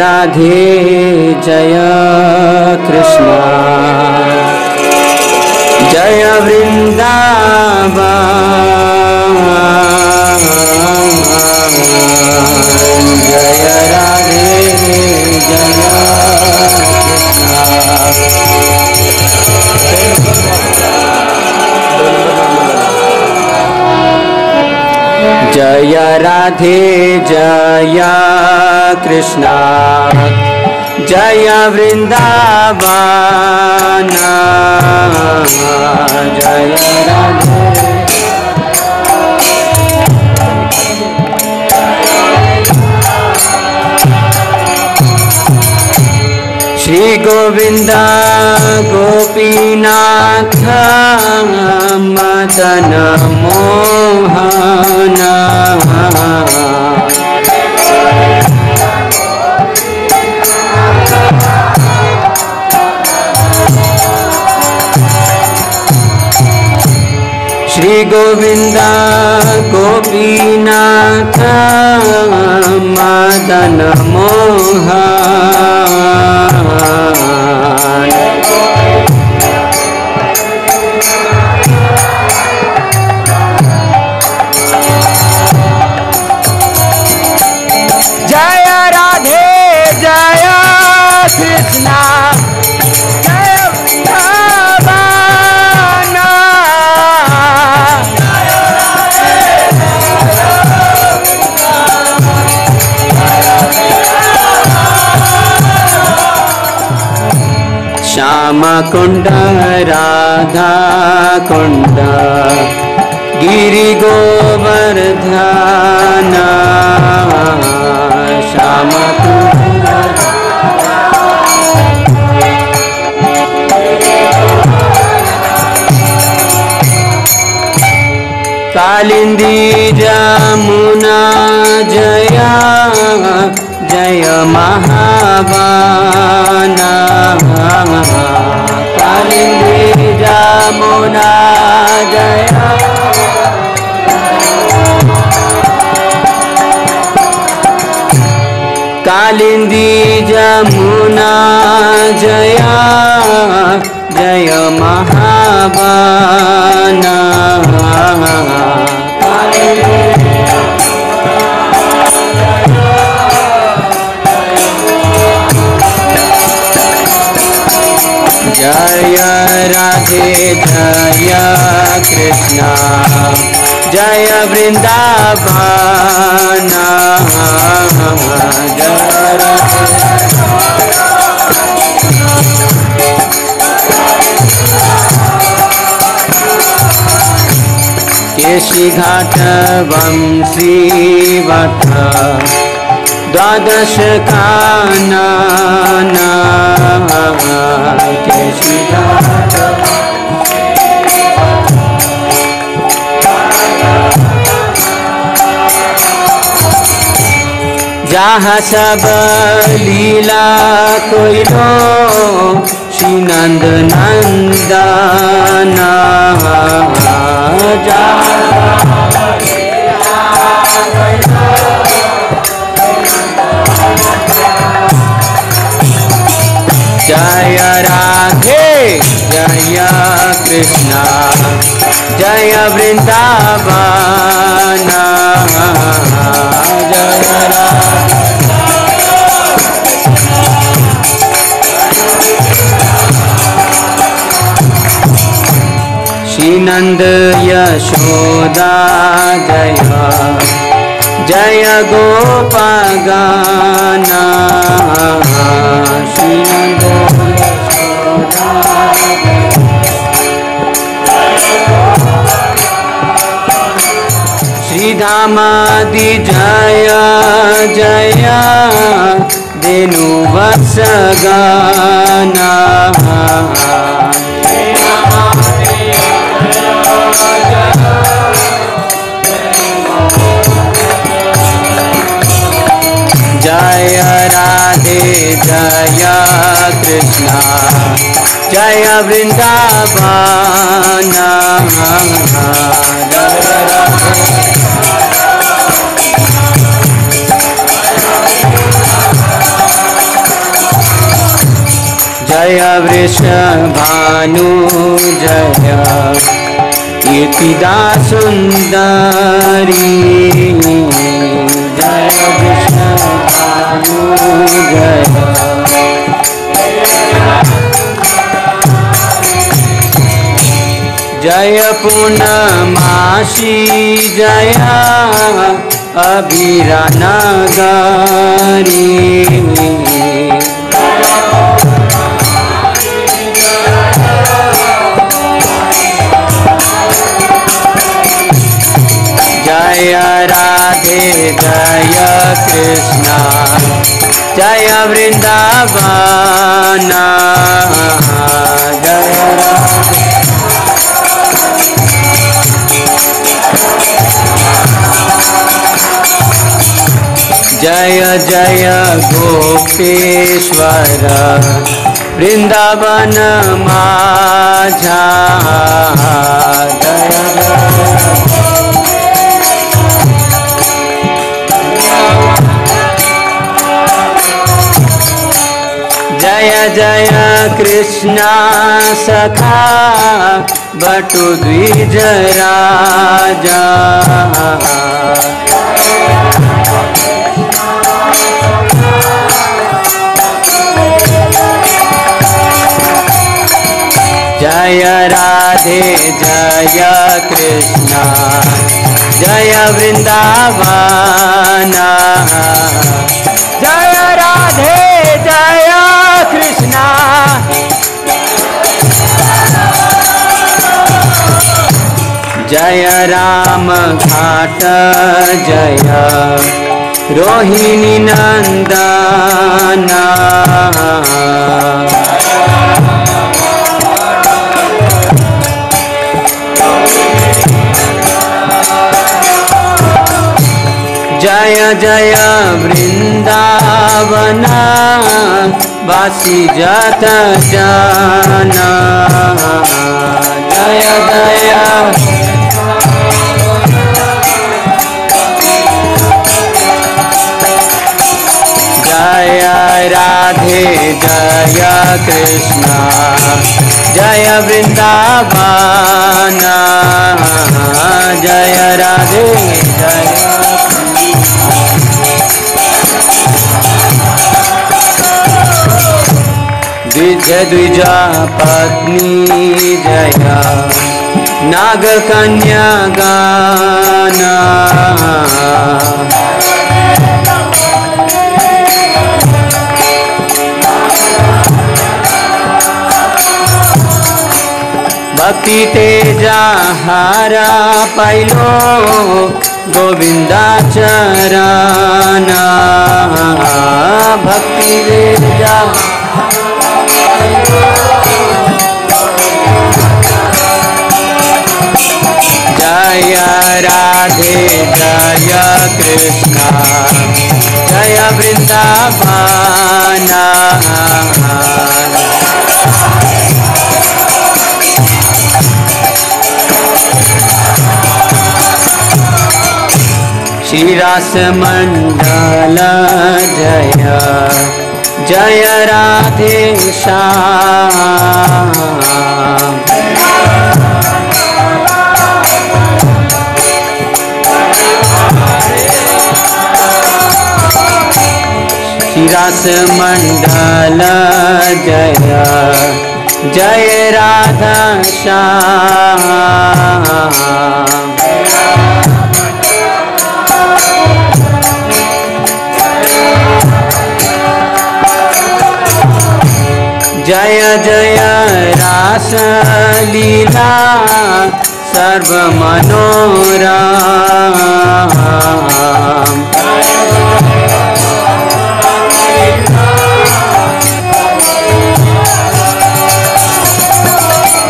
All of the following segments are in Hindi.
राधे जय कृष्ण। जय वृंदावन जय राधे जय कृष्ण। जय वृंदावन जय राधे। श्री गोविंद गोपीनाथ मदन मोहन ी गोविन्द गोपीनाथ मादनमो कुण्ड राधा कुण्ड गिरिगोवर्धना श्याम कालिन्दी जमुना जया जय महाबाना जमुना जया। कालिंदी जमुना जया। जय महाबाना। वृंदावन जय केशी घाट वंशी वट द्वादश काना केशी घाट जहाँ सब लीला कोइलो श्री नंद नंदन जय राधे जय कृष्ण जय वृंदावन। जय राधे श्री नंद यशोदा जय। जय गोपगाना। श्रीधामादि जय जय देनु वत्स गाना। जय राधे जय कृष्ण। जय वृंदावन। जय वृषभानु जय। कीर्तिदा सुन्दरी जय वृषभानु जय। जय पूर्णमासी जया अभिरा नगरी जय राधे जय कृष्ण जय वृंदावन। जय राधे। जय जय गोपेश्वर। वृंदावन माझा। जय जय जय कृष्ण सखा बटु द्विज राजा जय राधे जय कृष्ण जय वृंदावन। जय राधे जय कृष्ण। जय राम घाट जय रोहिणी नंदना जय जय वृंदावन वासी जत जाना जय जय जय कृष्ण जय वृंदावन जय राधे जय द्विज द्विजा पत्नी जया नाग कन्या गाना। भक्ति तेजा हारा पाइलो गोविंदा चराना। भक्ति तेजा जय राधे जय कृष्ण। जय वृंदावन। श्रीरास मंडल जय। जय राधे श्याम। श्रीरास मंडल जय। जय राधा श्याम। जय जय रासलीला सर्वमनोरा।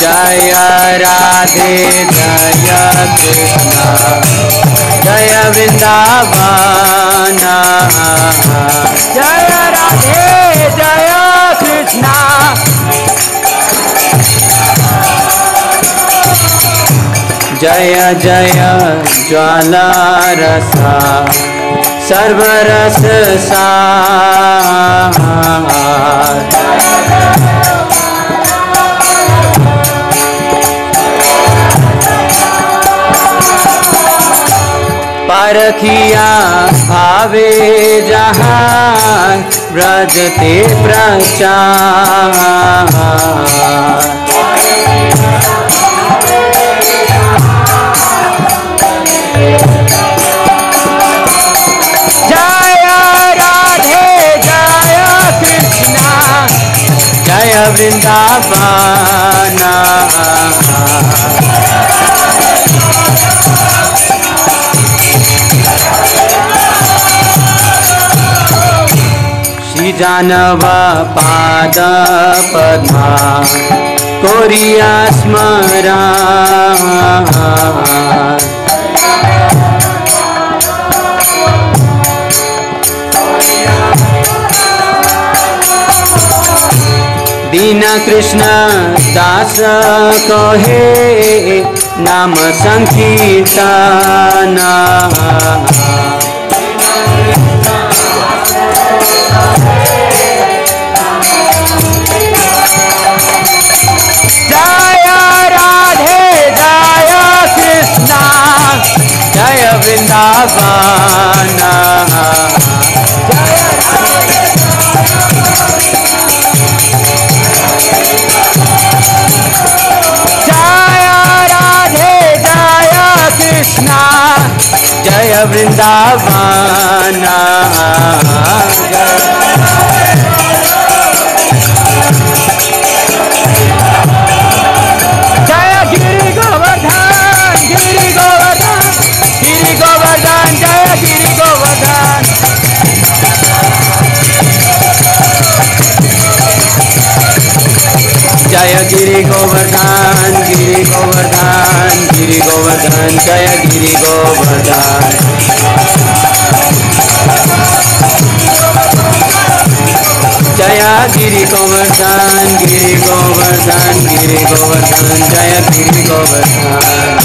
जय राधे जय जय ज्वाला रसा सर्वरस सा। परखिया भावे जहाँ ब्रजते प्रचार। श्री जानव पाद पद्मा कोरिया स्मरा दीन कृष्ण दास कहे नाम संकीर्तन। जय राधे जय कृष्णा जय वृंदावन वृंदावन जया गिरि गोवर्धन गिरि गोवर्धन गिरि गोवर्धन जय गिरि गोवर्धन।